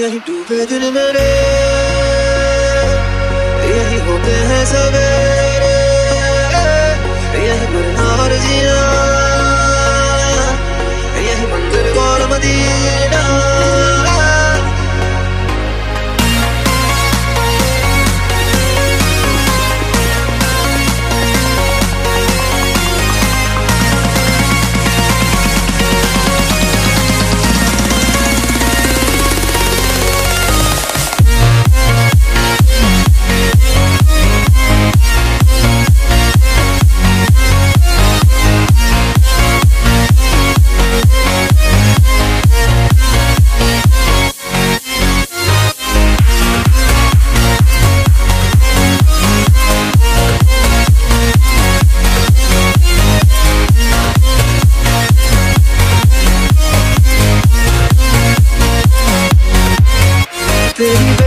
यही डूबे दिन मेरे यही होते हैं सवेरे तेरी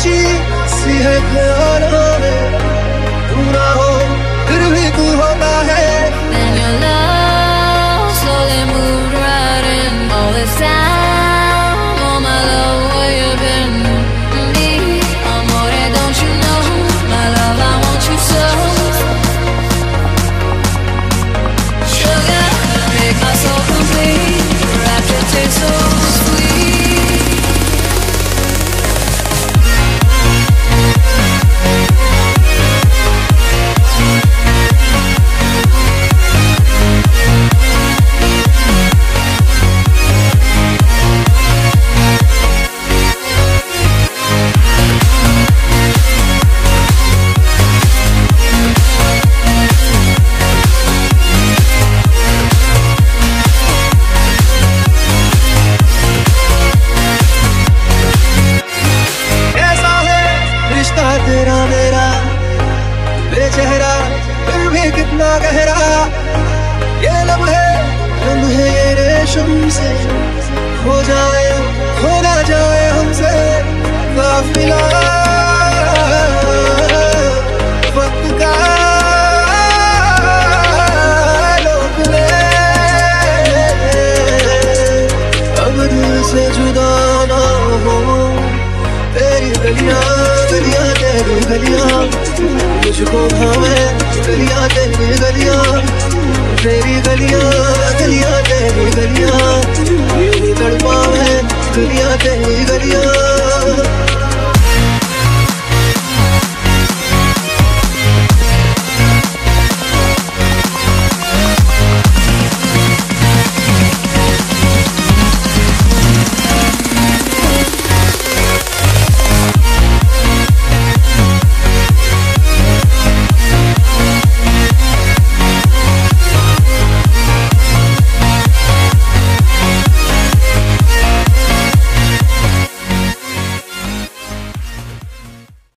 सी है ख्यालों में तू गहरा ये लम्हे लम्हे ये रेशम से हो जाए, हो ना जाए हमसे काफिला से जुदा हो। तेरी गलियाँ गलियाँ तेरी गलियाँ, मुझको भावे गलियाँ तेरी गलियाँ तेरी गलियाँ गलियाँ तेरी गलियाँ। मेरी ही